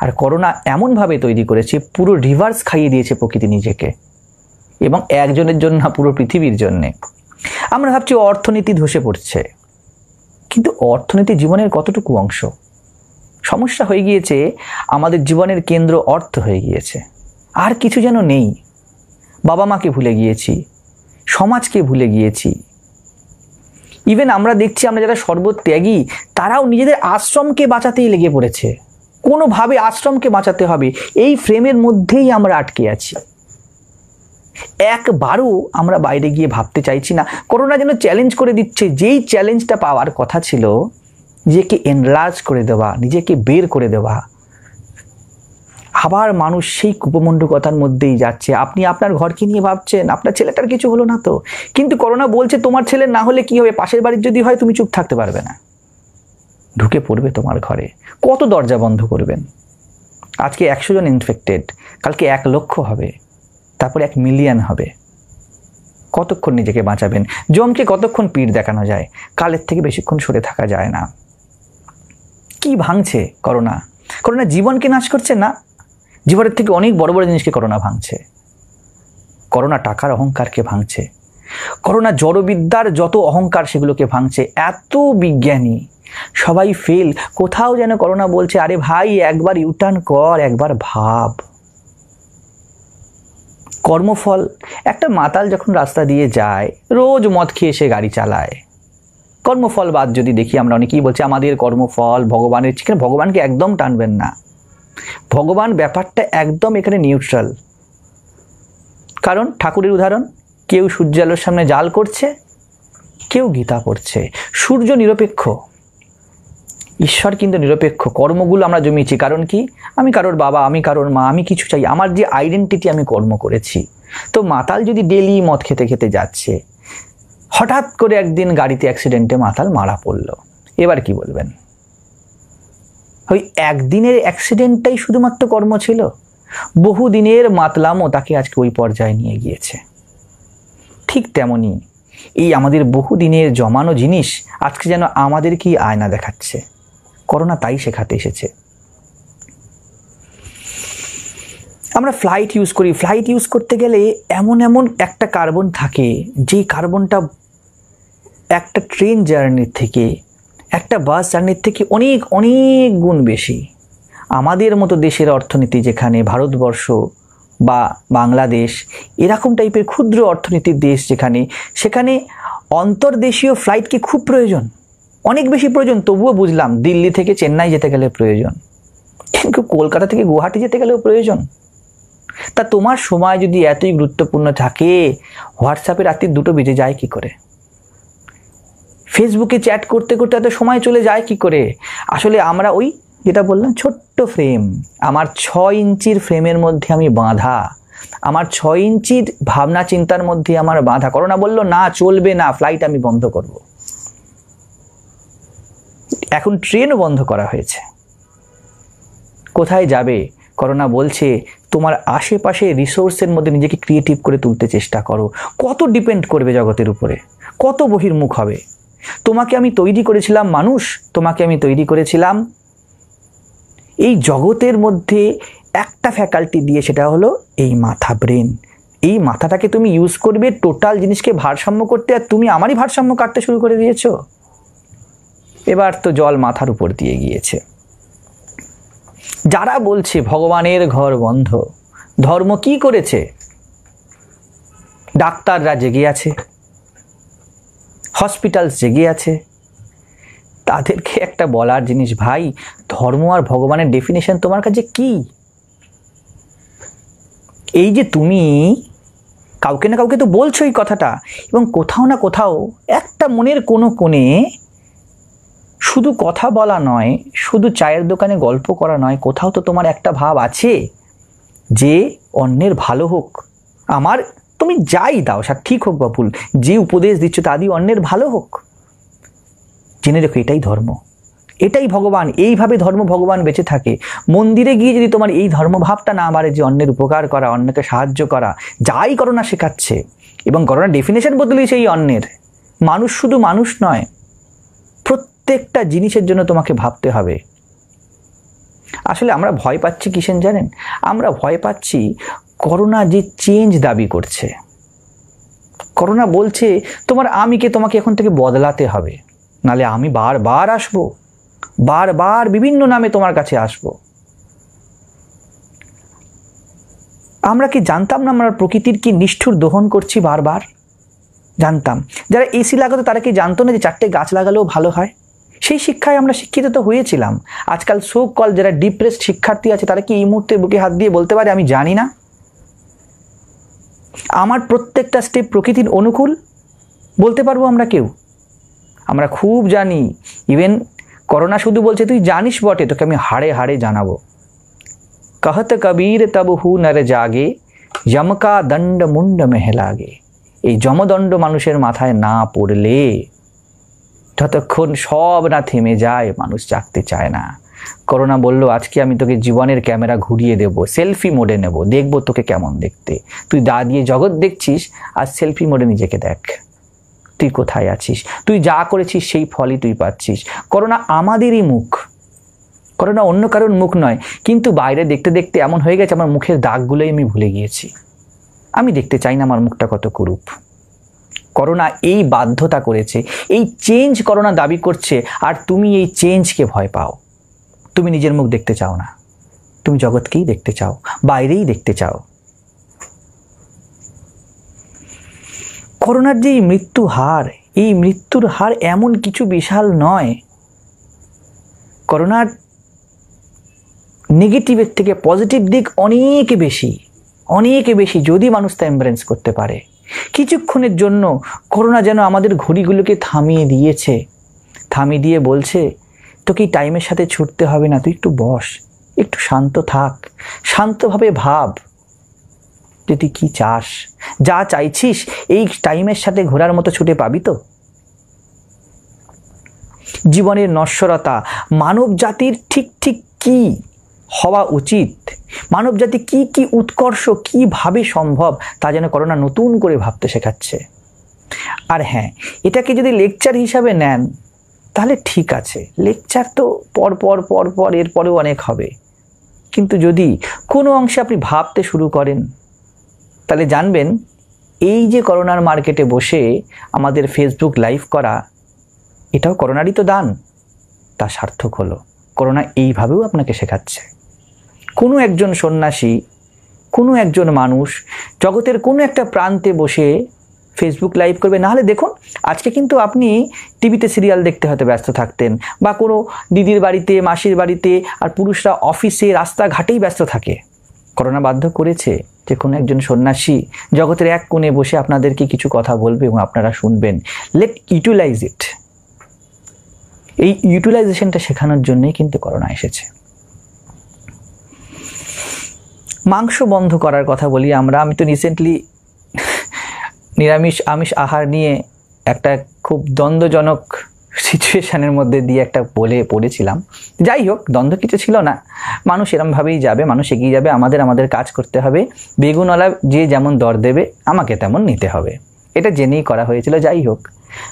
আর করোনা এমনভাবে তৈরি করেছে, পুরো রিভার্স খাইয়ে দিয়েছে প্রকৃতি নিজেকে। এবং একজনের জন্য না, পুরো পৃথিবীর জন্যে। আমরা ভাবছি অর্থনীতি ধসে পড়ছে। কিন্তু অর্থনীতি জীবনের কতটুকু অংশ? সমস্যা হয়ে গিয়েছে, আমাদের জীবনের কেন্দ্র অর্থ হয়ে গিয়েছে। আর কিছু যেন নেই। বাবা মাকে ভুলে গিয়েছি, সমাজকে ভুলে গিয়েছি। ইভেন আমরা দেখছি, আমরা যারা সর্বত্যাগী, তারাও নিজেদের আশ্রমকে বাঁচাতেই লেগে পড়েছে। কোনোভাবে আশ্রমকে বাঁচাতে হবে। এই ফ্রেমের মধ্যেই আমরা আটকে আছি। একবারও আমরা বাইরে গিয়ে ভাবতে চাইছি না। করোনা যেন চ্যালেঞ্জ করে দিচ্ছে, যেই চ্যালেঞ্জটা পাওয়ার কথা ছিল, নিজেকে এনলার্জ করে দেওয়া, নিজেকে বের করে দেওয়া। আবার মানুষ সেই কুপমণ্ডকতার মধ্যেই যাচ্ছে। আপনি আপনার ঘরকে নিয়ে ভাবছেন, আপনার ছেলেটার কিছু হলো না তো? কিন্তু করোনা বলছে তোমার ছেলে না হলে কি হবে? পাশের বাড়ির যদি হয়, তুমি চুপ থাকতে পারবে না। ঢুকে পড়বে তোমার ঘরে। কত দরজা বন্ধ করবেন? আজকে একশো জন ইনফেক্টেড কালকে এক লক্ষ হবে, তারপর এক মিলিয়ন হবে। কতক্ষণ নিজেকে বাঁচাবেন? জমকে কতক্ষণ পিঠ দেখানো যায়? কালের থেকে বেশিক্ষণ সরে থাকা যায় না। কি ভাঙছে করোনা? করোনা জীবনকে নাশ করছে? না। জীবনের থেকে অনেক বড় বড় জিনিসকে করোনা ভাঙছে। করোনা টাকার অহংকারকে ভাঙছে। করোনা জড়বিদ্যার যত অহংকার সেগুলোকে ভাঙছে, এত বিজ্ঞানী, সবাই ফেল কোথাও যেন করোনা বলছে, আরে ভাই, একবার ইউটার্ন কর, একবার ভাব। কর্মফল, একটা মাতাল যখন রাস্তা দিয়ে যায়, রোজ মদ খেয়ে সে গাড়ি চালায়। কর্মফল বাদ যদি দেখি, আমরা অনেকেই বলছি, আমাদের কর্মফল, ভগবানের সেখানে ভগবানকে একদম টানবেন না। ভগবান ব্যাপারটা একদম এখানে নিউট্রাল কারণ, ঠাকুরের উদাহরণ কেউ সূর্যালোর সামনে জাল করছে, কেউ গীতা পড়ছে। সূর্য নিরপেক্ষ। ঈশ্বর কিন্তু নিরপেক্ষ। কর্মগুলো আমরা জমিয়েছি। কারণ কি? আমি কারোর বাবা, আমি কারোর মা, আমি কিছু চাই। আমার যে আইডেন্টিটি আমি কর্ম করেছি। তো মাতাল যদি ডেলি মদ খেতে খেতে যাচ্ছে, হঠাৎ করে একদিন গাড়িতে অ্যাক্সিডেন্টে মাতাল মারা পড়ল। এবার কি বলবেন? ওই একদিনের অ্যাক্সিডেন্টটাই শুধুমাত্র কর্ম ছিল। বহুদিনের মাতলামও তাকে আজকে ওই পর্যায়ে নিয়ে গিয়েছে। ঠিক তেমনই। এই আমাদের বহুদিনের জমানো জিনিস আজকে যেন আমাদেরকেই আয়না দেখাচ্ছে। করোনা তাই শেখাতে এসেছে। আমরা ফ্লাইট ইউজ করি। ফ্লাইট ইউজ করতে গেলে এমন এমন একটা কার্বন থাকে যে কার্বনটা একটা ট্রেন জার্নির থেকে, একটা বাস জার্নির থেকে অনেক অনেক গুণ বেশি। আমাদের মতো দেশের অর্থনীতি যেখানে ভারতবর্ষ বা বাংলাদেশ, এরকম টাইপের ক্ষুদ্র অর্থনীতির দেশ যেখানে, সেখানে অন্তর্দেশীয় ফ্লাইটকে খুব প্রয়োজন? অনেক বেশি প্রয়োজন, তবুও বুঝলাম দিল্লি থেকে চেন্নাই যেতে গেলে প্রয়োজন। কিন্তু কলকাতা থেকে গুয়াহাটি যেতে গেলেও প্রয়োজন। তা তোমার সময় যদি এতই গুরুত্বপূর্ণ থাকে হোয়াটসঅ্যাপে রাত্রি দুটো বেজে যায় কি করে? ফেসবুকে চ্যাট করতে করতে এত সময় চলে যায় কি করে? আসলে আমরা ওই যেটা বললাম, ছোট্ট ফ্রেম আমার ছ ইঞ্চির ফ্রেমের মধ্যে আমি বাঁধা। আমার ছ ইঞ্চির ভাবনা চিন্তার মধ্যে আমার বাঁধা। করোনা বলল, না, চলবে না ফ্লাইট আমি বন্ধ করব। এখন ট্রেনও বন্ধ করা হয়েছে। কোথায় যাবে? করোনা বলছে, তোমার আশেপাশে রিসোর্সের মধ্যে নিজেকে ক্রিয়েটিভ করে তুলতে চেষ্টা করো। কত ডিপেন্ড করবে জগতের উপরে? কত বহির্মুখ হবে? তোমাকে আমি তৈরি করেছিলাম মানুষ, তোমাকে আমি তৈরি করেছিলাম এই জগতের মধ্যে একটা ফ্যাকাল্টি দিয়ে সেটা হলো এই মাথা ব্রেন এই মাথাটাকে তুমি ইউজ করবে টোটাল জিনিসকে ভারসাম্য করতে আর তুমি আমারই ভারসাম্য কাটতে শুরু করে দিয়েছ। এবার তো জল মাথার উপর দিয়ে গিয়েছে। যারা বলছে ভগবানের ঘর বন্ধ, ধর্ম কি করেছে? ডাক্তাররা জেগে আছে হসপিটালস জেগে আছে তাদেরকে একটা বলার জিনিস, ভাই, ধর্ম আর ভগবানের ডেফিনেশন তোমার কাছে কি? এই যে তুমি কাউকে না কাউকে তো বলছো এই কথাটা, এবং কোথাও না কোথাও একটা মনের কোনো কোণে শুধু কথা বলা নয়, শুধু চায়ের দোকানে গল্প করা নয়, কোথাও তো তোমার একটা ভাব আছে যে অন্যের ভালো হোক, আমার, তুমি যাই দাও, সা, ঠিক হোক বা ভুল যে উপদেশ দিচ্ছ তা দিয়ে অন্যের ভালো হোক। জেনে রেখো, এটাই ধর্ম। এটাই ভগবান, এইভাবে ধর্ম ভগবান বেঁচে থাকে। মন্দিরে গিয়ে যদি তোমার এই ধর্মভাবটা না বাড়ে যে অন্যের উপকার করা, অন্যকে সাহায্য করা, যাই করোনা শেখাচ্ছে, এবং করোনা ডেফিনেশন বদলিয়েছে এই অন্যের, মানুষ শুধু মানুষ নয়, প্রত্যেকটা জিনিসের জন্য তোমাকে ভাবতে হবে। আসলে আমরা ভয় পাচ্ছি কিসেন জানেন? আমরা ভয় পাচ্ছি করোনা যে চেঞ্জ দাবি করছে। করোনা বলছে, তোমার আমিকে তোমাকে এখন থেকে বদলাতে হবে। নালে আমি বারবার আসব, বারবার বিভিন্ন নামে তোমার কাছে আসব। আমরা কি জানতাম না আমরা প্রকৃতির কি নিষ্ঠুর দহন করছি বারবার? জানতাম। যারা এসি লাগাতো তারা কি জানতো না যে চারটে গাছ লাগালেও ভালো হয়? সেই শিক্ষায় আমরা শিক্ষিত তো হয়েছিলাম। আজকাল সো কল যারা ডিপ্রেসড শিক্ষার্থী আছে তারা কি এই মুহূর্তে বুকে হাত দিয়ে বলতে পারে আমি জানি না? আমার প্রত্যেকটা স্টেপ প্রকৃতির অনুকূল? বলতে পারব আমরা কেউ? আমরা খুব জানি ইভেন করোনা শুধু বলছে তুই জানিস বটে তোকে আমি হাড়ে হাড়ে জানাবো कहत কবির তব হু নরে জাগে যমকা দণ্ড মুন্ড মেহলাগে এই যমদণ্ড মানুষের মাথায় না পড়লে যতক্ষণ সব না থেমে যায় মানুষ জাগতে চায় না করোনা বলল আজকে আমি তোকে জীবনের ক্যামেরা ঘুরিয়ে দেব সেলফি মোডে নেব দেখবো তোকে কেমন দেখতে তুই দা দিয়ে জগৎ দেখছিস আর সেলফি মোডে নিজেকে দেখ তুই কোথায় আছিস? তুই যা করেছিস, সেই ফলই তুই পাচ্ছিস। করোনা আমাদেরই মুখ। করোনা অন্য কারোর মুখ নয়। কিন্তু বাইরে দেখতে দেখতে এমন হয়ে গেছে, আমার মুখের দাগগুলোই আমি ভুলে গিয়েছি। আমি দেখতে চাই না আমার মুখটা কত কুরূপ। করোনা এই বাধ্যতা করেছে, এই চেঞ্জ করোনা দাবি করছে, আর তুমি এই চেঞ্জকে ভয় পাও। তুমি নিজের মুখ দেখতে চাও না। তুমি জগৎকেই দেখতে চাও, বাইরেই দেখতে চাও। করোনার যে এই মৃত্যু হার, এই মৃত্যুর হার এমন কিছু বিশাল নয়। করোনার নেগেটিভের থেকে পজিটিভ দিক অনেক বেশি অনেক বেশি যদি মানুষ তা এম্বারেন্স করতে পারে। কিছুক্ষণের জন্য করোনা যেন আমাদের ঘড়িগুলোকে থামিয়ে দিয়েছে, থামিয়ে দিয়ে বলছে, তোকে টাইমের সাথে ছুটতে হবে না, তুই একটু বস, একটু শান্ত থাক, শান্তভাবে ভাব। যে তুই কী চাস? যা চাইছিস, এই টাইমের সাথে ঘোরার মতো ছুটে পাবি তো? জীবনের নশ্বরতা মানব জাতির ঠিক ঠিক কি হওয়া উচিত? মানব জাতি কি কি উৎকর্ষ কীভাবে সম্ভব তা যেন করোনা নতুন করে ভাবতে শেখাচ্ছে? আর হ্যাঁ এটাকে যদি লেকচার হিসাবে নেন, তাহলে ঠিক আছে। লেকচার তো পর পর পর পর, এরপরেও অনেক হবে। কিন্তু যদি কোনো অংশে আপনি ভাবতে শুরু করেন তাহলে জানবেন, এই যে করোনার মার্কেটে বসে আমাদের ফেসবুক লাইভ করা, এটাও করোনারই তো দান। তা সার্থক হলো। করোনা এইভাবেও আপনাকে শেখাচ্ছে। কোনো একজন সন্ন্যাসী, কোনো একজন মানুষ জগতের কোনো একটা প্রান্তে বসে ফেসবুক লাইভ করবে। নাহলে দেখুন, আজকে কিন্তু আপনি টিভিতে সিরিয়াল দেখতে হয়তো ব্যস্ত থাকতেন বা কোনো দিদির বাড়িতে, মাসির বাড়িতে আর পুরুষরা অফিসে রাস্তাঘাটেই ব্যস্ত থাকে। করোনা বাধ্য করেছে যে কোনো একজন সন্ন্যাসী জগতের এক কোণে বসে আপনাদেরকে কিছু কথা বলবে এবং আপনারা শুনবেন। লেট ইউটিলাইজ ইট এই ইউটিলাইজেশনটা শেখানোর জন্যই কিন্তু করোনা এসেছে। মাংস বন্ধ করার কথা বলি আমরা। আমি তো রিসেন্টলি নিরামিষ, আমিষ আহার নিয়ে একটা খুব দ্বন্দ্বজনক সিচুয়েশনের মধ্যে দিয়ে একটা বলে পড়েছিলাম। যাই হোক দ্বন্দ্ব কিছু ছিল না। মানুষ এরমভাবেই যাবে, মানুষ এগিয়ে যাবে, আমাদের আমাদের কাজ করতে হবে। বেগুনওয়ালা যে যেমন দর দেবে, আমাকে তেমন নিতে হবে। এটা জেনেই করা হয়েছিল যাই হোক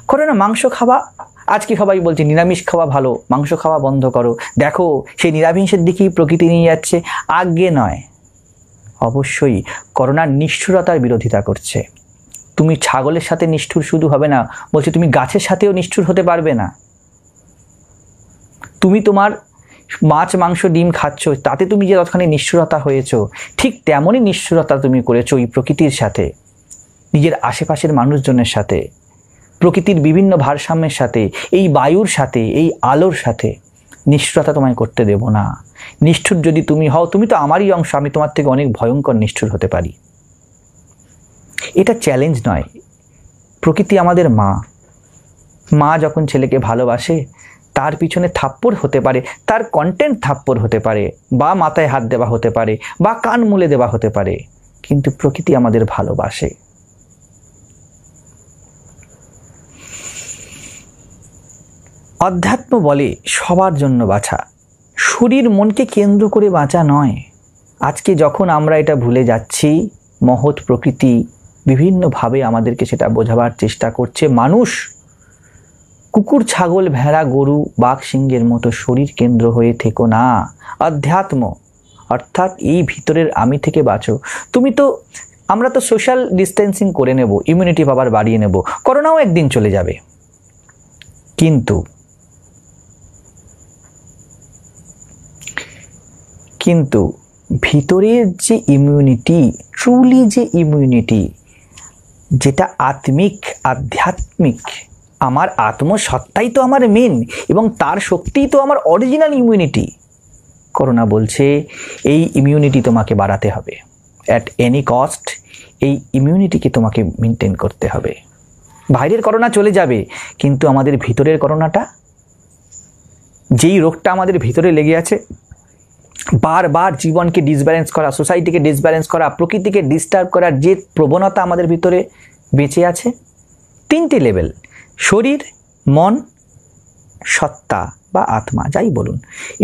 করে না মাংস খাওয়া আজকে সবাই বলছে? নিরামিষ খাওয়া ভালো, মাংস খাওয়া বন্ধ করো। দেখো, সেই নিরামিষের দিকেই প্রকৃতি নিয়ে যাচ্ছে। আগে নয়, অবশ্যই করোনার নিষ্ঠুরতার বিরোধিতা করছে। তুমি ছাগলের সাথে নিষ্ঠুর শুধু হবে না, বলছে তুমি গাছের সাথেও নিষ্ঠুর হতে পারবে না। তুমি তোমার মাছ, মাংস, ডিম খাচ্ছ, তাতে তুমি যে তৎক্ষণে নিষ্ঠুরতা হয়েছ, ঠিক তেমনই নিষ্ঠুরতা তুমি করেছ এই প্রকৃতির সাথে, নিজের আশেপাশের মানুষজনের সাথে, প্রকৃতির বিভিন্ন ভারসাম্যের সাথে, এই বায়ুর সাথে, এই আলোর সাথে। নিষ্ঠুরতা তোমায় করতে দেব না। নিষ্ঠুর যদি তুমি হও, তুমি তো আমারই অংশ, আমি তোমার থেকে অনেক ভয়ঙ্কর নিষ্ঠুর হতে পারি। এটা চ্যালেঞ্জ নয়। প্রকৃতি আমাদের মা। মা যখন ছেলেকে ভালোবাসে, তার পিছনে থাপ্পড় হতে পারে, তার কন্টেন্ট থাপ্পড় হতে পারে, বা মাথায় হাত দেওয়া হতে পারে, বা কান মুলে দেওয়া হতে পারে, কিন্তু প্রকৃতি আমাদের ভালোবাসে। অধ্যাত্ম বলে সবার জন্য বাঁচা শরীর মনকে কেন্দ্র করে বাঁচা নয়। আজকে যখন আমরা এটা ভুলে যাচ্ছি, মহৎ প্রকৃতি বিভিন্নভাবে আমাদেরকে সেটা বোঝাবার চেষ্টা করছে। মানুষ, কুকুর, ছাগল, ভেড়া, গরু, বাঘ, সিংহের মতো শরীর কেন্দ্র হয়ে থেকো না। অধ্যাত্ম অর্থাৎ এই ভিতরের আমি থেকে বাঁচো। তুমি তো, আমরা তো সোশ্যাল ডিস্টেন্সিং করে নেব ইমিউনিটি পাওয়ার বাড়িয়ে নেব। করোনাও একদিন চলে যাবে। কিন্তু কিন্তু ভিতরের যে ইমিউনিটি ট্রুলি যে ইমিউনিটি যেটা আত্মিক, আধ্যাত্মিক। আমার আত্মসত্তাই তো আমার মেন এবং তার শক্তিই তো আমার অরিজিনাল ইমিউনিটি করোনা বলছে, এই ইমিউনিটি তোমাকে বাড়াতে হবে। অ্যাট এনি কস্ট এই ইমিউনিটিকে তোমাকে মেনটেন করতে হবে। বাইরের করোনা চলে যাবে, কিন্তু আমাদের ভিতরের করোনাটা যেই রোগটা আমাদের ভিতরে লেগে আছে বারবার জীবনকে ডিসব্যালেন্স করা সোসাইটিকে ডিসব্যালেন্স করা, প্রকৃতিকে ডিস্টার্ব করার যে প্রবণতা আমাদের ভিতরে বেঁচে আছে, তিনটি লেভেল শরীর, মন, সত্তা বা আত্মা, যাই বলুন।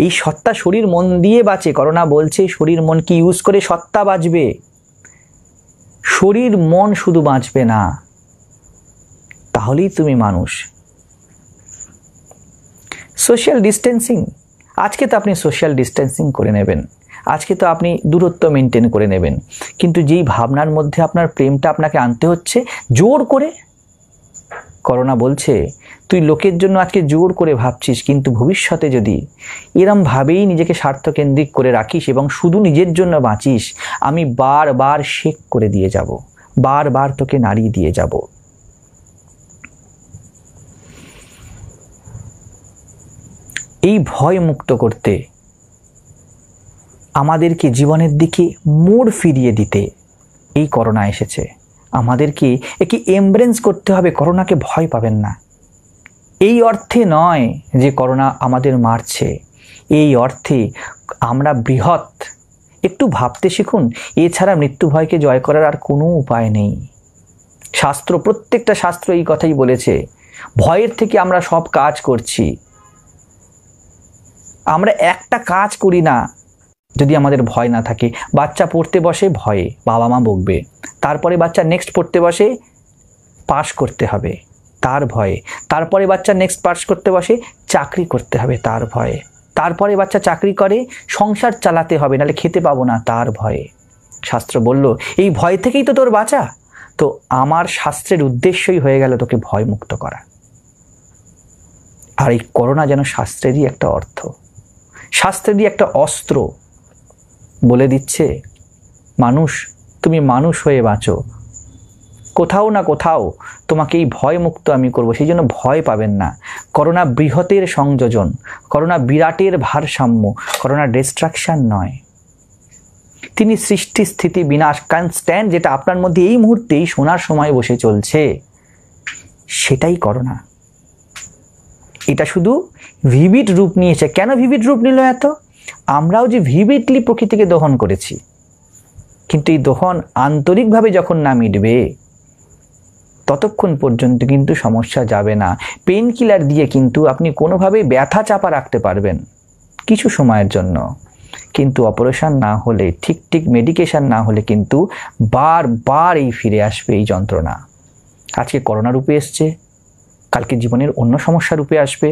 এই সত্তা শরীর, মন দিয়ে বাঁচে, করোনা বলছে, শরীর, মন কি ইউজ করে সত্তা বাঁচবে? শরীর, মন শুধু বাঁচবে না, তাহলেই তুমি মানুষ। সোশ্যাল ডিস্টেন্সিং আজকে তো আপনি সোশ্যাল ডিস্টেন্সিং করে নেবেন। আজকে তো আপনি দূরত্ব মেনটেন করে নেবেন। কিন্তু যেই ভাবনার মধ্যে আপনার প্রেমটা আপনাকে আনতে হচ্ছে, জোর করে। করোনা বলছে, তুই লোকের জন্য আজকে জোর করে ভাবছিস, কিন্তু ভবিষ্যতে যদি এরমভাবেই নিজেকে স্বার্থকেন্দ্রিক করে রাখিস এবং শুধু নিজের জন্য বাঁচিস, আমি বারবার শেক করে দিয়ে যাব। বারবার তোকে নাড়িয়ে দিয়ে যাব। এই ভয় মুক্ত করতে, আমাদেরকে জীবনের দিকে মোড় ফিরিয়ে দিতে এই করোনা এসেছে। আমাদেরকে একে এমব্রেন্স করতে হবে, করোনাকে ভয় পাবেন না। এই অর্থে নয় যে করোনা আমাদের মারছে। এই অর্থে আমরা বৃহৎ। একটু ভাবতে শিখুন, এছাড়া মৃত্যু ভয়কে জয় করার আর কোনো উপায় নেই। শাস্ত্র, প্রত্যেকটা শাস্ত্র এই কথাই বলেছে, ভয়ের থেকে আমরা সব কাজ করছি। আমরা একটা কাজ করি না, যদি আমাদের ভয় না থাকে। বাচ্চা পড়তে বসে ভয়ে, বাবা মা বকবে। তারপরে বাচ্চা নেক্সট পড়তে বসে পাশ করতে হবে, তার ভয়ে। তারপরে বাচ্চা নেক্সট পাস করতে বসে, চাকরি করতে হবে, তার ভয়ে। তারপরে বাচ্চা চাকরি করে, সংসার চালাতে হবে, নাহলে খেতে পাবো না, তার ভয়ে। শাস্ত্র বলল, এই ভয় থেকেই তো তোর বাঁচা? তো আমার শাস্ত্রের উদ্দেশ্যই হয়ে গেল তোকে ভয় মুক্ত করা। আর এই করোনা যেন শাস্ত্রেরই একটা অর্থ। শাস্ত্রেরই একটা অস্ত্র বলে দিচ্ছে, মানুষ, তুমি মানুষ হয়ে বাঁচো। কোথাও না কোথাও তোমাকে এই ভয় মুক্ত আমি করব, সেই জন্য ভয় পাবেন না। করোনা বৃহতের সংযোজন, করোনা বিরাটের ভারসাম্য, করোনা ডিস্ট্রাকশন নয়। তিনি সৃষ্টি স্থিতি বিনাশ কনস্ট্যান্ট যেটা আপনার মধ্যে এই মুহূর্তেই শোনার সময় বসে চলছে। সেটাই করোনা। এটা শুধু ভিভিড রূপ নিয়েছে। কেন ভিভিড রূপ নিল এত? আমরাও যে ভিভিডলি প্রকৃতিকে দহন করেছি, কিন্তু এই দহন আন্তরিকভাবে যখন না মিটবে, ততক্ষণ পর্যন্ত কিন্তু সমস্যা যাবে না। পেন কিলার দিয়ে কিন্তু আপনি কোনোভাবে ব্যথা চাপা রাখতে পারবেন কিছু সময়ের জন্য। কিন্তু অপারেশন না হলে, ঠিক ঠিক মেডিকেশান না হলে কিন্তু বারবার এই ফিরে আসবে এই যন্ত্রণা। আজকে করোনা রূপে এসছে কালকে জীবনের অন্য সমস্যা রূপে আসবে।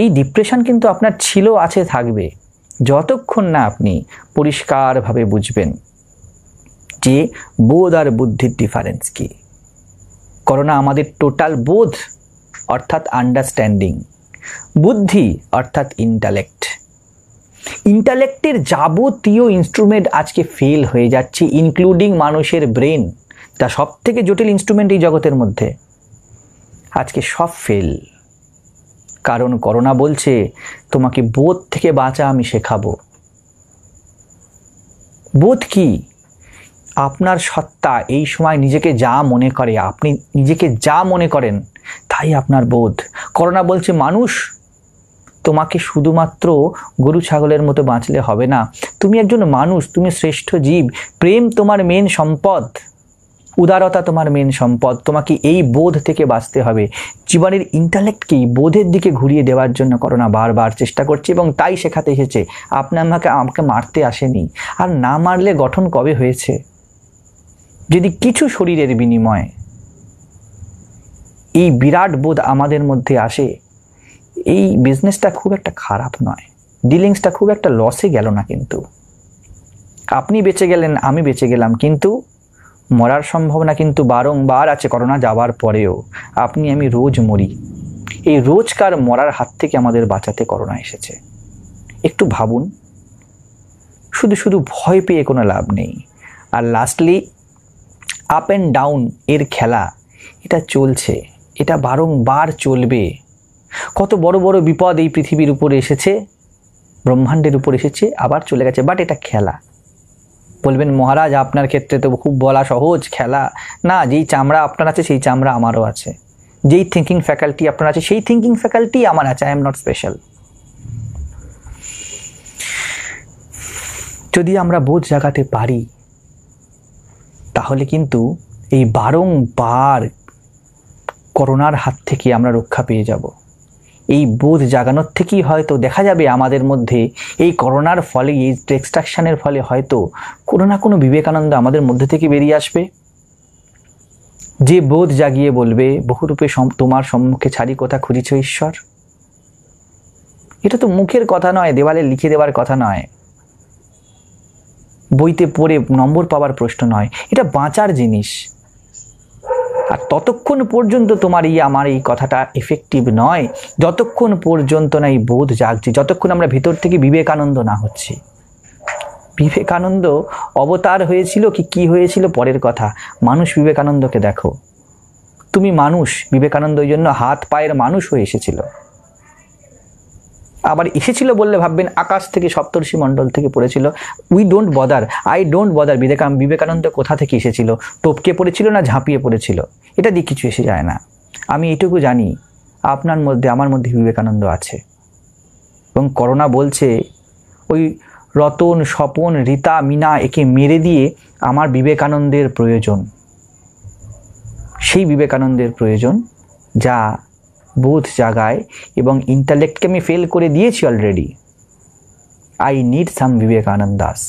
এই ডিপ্রেশন কিন্তু আপনার ছিল, আছে, থাকবে। যতক্ষণ না আপনি পরিষ্কারভাবে বুঝবেন যে বোধ আর বুদ্ধির ডিফারেন্স কি। করোনা আমাদের টোটাল বোধ অর্থাৎ আন্ডারস্ট্যান্ডিং বুদ্ধি অর্থাৎ ইন্টালেক্ট ইন্টালেক্টের যাবতীয় ইনস্ট্রুমেন্ট আজকে ফেল হয়ে যাচ্ছে ইনক্লুডিং মানুষের ব্রেন তা সব থেকে জটিল ইনস্ট্রুমেন্ট এই জগতের মধ্যে। আজকে সব ফেল। কারণ করোনা বলছে, তোমাকে বোধ থেকে বাঁচা আমি শেখাবো। বোধ কি? আপনার সত্তা এই সময় নিজেকে যা মনে করে, আপনি নিজেকে যা মনে করেন, তাই আপনার বোধ। করোনা বলছে, মানুষ, তোমাকে শুধুমাত্র গরু, ছাগলের মতো বাঁচলে হবে না। তুমি একজন মানুষ, তুমি শ্রেষ্ঠ জীব। প্রেম তোমার মেন সম্পদ। উদারতা তোমার মেন সম্পদ। তোমাকে এই বোধ থেকে বাঁচতে হবে। জীবনের ইন্টালেক্টকেই বোধের দিকে ঘুরিয়ে দেওয়ার জন্য করোনা বারবার চেষ্টা করছে এবং তাই শেখাতে এসেছে, আপনি আমাকে আমাকে মারতে আসেনি। আর না মারলে গঠন কবে হয়েছে? যদি কিছু শরীরের বিনিময়ে এই বিরাট বোধ আমাদের মধ্যে আসে, এই বিজনেসটা খুব একটা খারাপ নয়। ডিলিংসটা খুব একটা লসে গেল না কিন্তু। আপনি বেঁচে গেলেন, আমি বেঁচে গেলাম, কিন্তু মরার সম্ভাবনা কিন্তু বারংবার আছে করোনা যাওয়ার পরেও। আপনি, আমি রোজ মরি। এই রোজকার মরার হাত থেকে আমাদের বাঁচাতে করোনা এসেছে। একটু ভাবুন। শুধু শুধু ভয় পেয়ে কোনো লাভ নেই। আর লাস্টলি আপ অ্যান্ড ডাউন এর খেলা, এটা চলছে। এটা বারংবার চলবে। কত বড় বড় বিপদ এই পৃথিবীর উপরে এসেছে, ব্রহ্মাণ্ডের উপর এসেছে, আবার চলে গেছে। বাট এটা খেলা। বলবেন, মহারাজ, আপনার ক্ষেত্রে তো খুব বলা সহজ, খেলা। না, যেই চামড়া আপনার আছে, সেই চামড়া আমারও আছে। যেই থিঙ্কিং ফ্যাকাল্টি আপনার আছে, সেই থিঙ্কিং ফ্যাকাল্টি আমার আছে আই এম নট স্পেশাল যদি আমরা বোধ জাগাতে পারি, তাহলে কিন্তু এই বারংবার করোনার হাত থেকে আমরা রক্ষা পেয়ে যাব। এই বোধ জাগানোর থেকেই হয়তো দেখা যাবে আমাদের মধ্যে এই করোনার ফলে, এই এক্সট্রাকশনের ফলে হয়তো কোনো না কোনো বিবেকানন্দ আমাদের মধ্যে থেকে বেরিয়ে আসবে। যে বোধ জাগিয়ে বলবে, বহুরূপে তোমার সম্মুখে ছাড়ি কথা খুঁজিছ ঈশ্বর? এটা তো মুখের কথা নয়, দেওয়ালে লিখে দেওয়ার কথা নয়। বইতে পড়ে নম্বর পাওয়ার প্রশ্ন নয়। এটা বাঁচার জিনিস। আর ততক্ষণ পর্যন্ত তোমার এই আমার এই কথাটা এফেক্টিভ নয়। যতক্ষণ পর্যন্ত না এই বোধ জাগছে, যতক্ষণ আমরা ভেতর থেকে বিবেকানন্দ না হচ্ছি। বিবেকানন্দ অবতার হয়েছিল কি কি হয়েছিল পরের কথা? মানুষ বিবেকানন্দকে দেখো। তুমি মানুষ, বিবেকানন্দ ওই জন্য হাত পায়ের মানুষ হয়ে এসেছিল। আবার এসেছিল বললে ভাববেন আকাশ থেকে সপ্তর্ষি মণ্ডল থেকে পড়েছিল। We don't bother I don't bother বিবেকান Vivekananda কোথা থেকে এসেছিল? টপকে পড়েছিল না ঝাঁপিয়ে পড়েছিল? এটা দিয়ে কিছু এসে যায় না। আমি এটুকু জানি, আপনার মধ্যে, আমার মধ্যে বিবেকানন্দ আছে। এবং করোনা বলছে, ওই রতন, স্বপন, রীতা, মিনা একে মেরে দিয়ে আমার বিবেকানন্দের প্রয়োজন। সেই বিবেকানন্দের প্রয়োজন যা বোধ জাগায় এবং ইন্টালেক্টকে আমি ফেল করে দিয়েছি already I need some Vivekanandas